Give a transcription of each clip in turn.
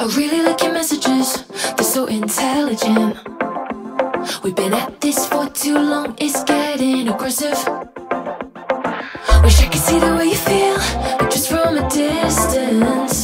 I really like your messages, they're so intelligent. We've been at this for too long, it's getting aggressive. Wish I could see the way you feel, but just from a distance.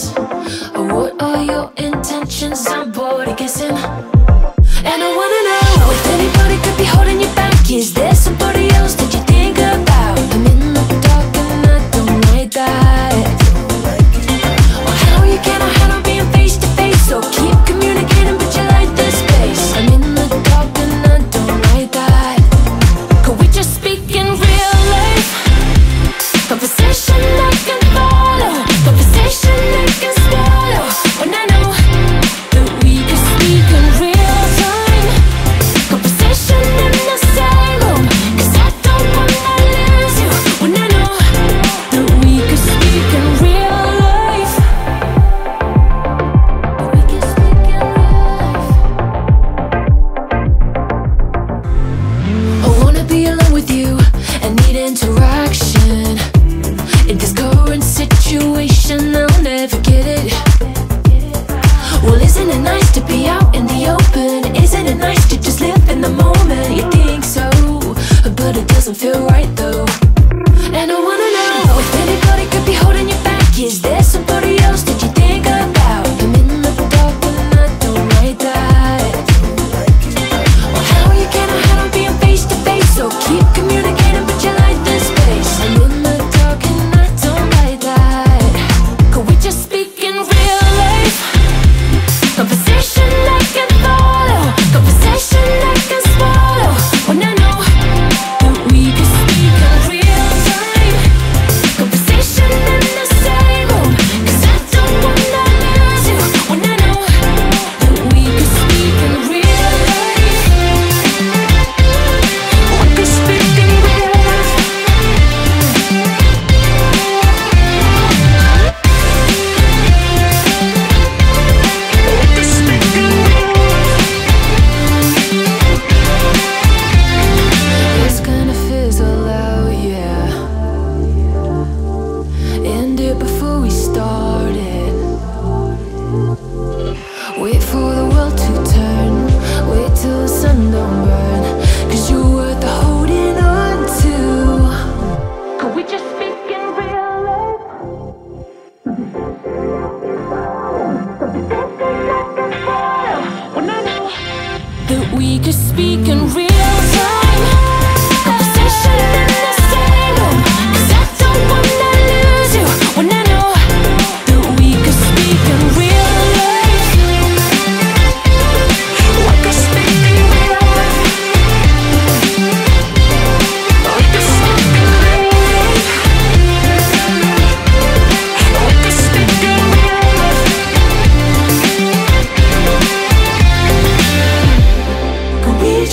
speaking real.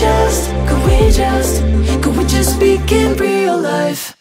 just, could we just, could we just speak in real life?